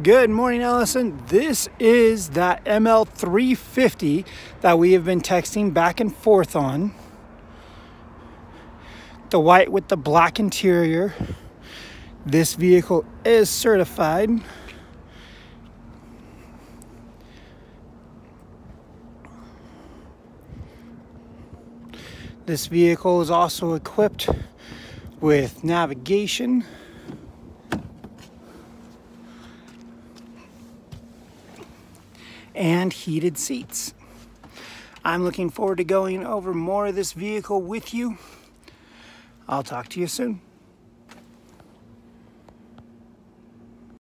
Good morning, Allison. This is that ML350 that we have been texting back and forth on. The white with the black interior. This vehicle is certified. This vehicle is also equipped with navigation. And heated seats. I'm looking forward to going over more of this vehicle with you. I'll talk to you soon.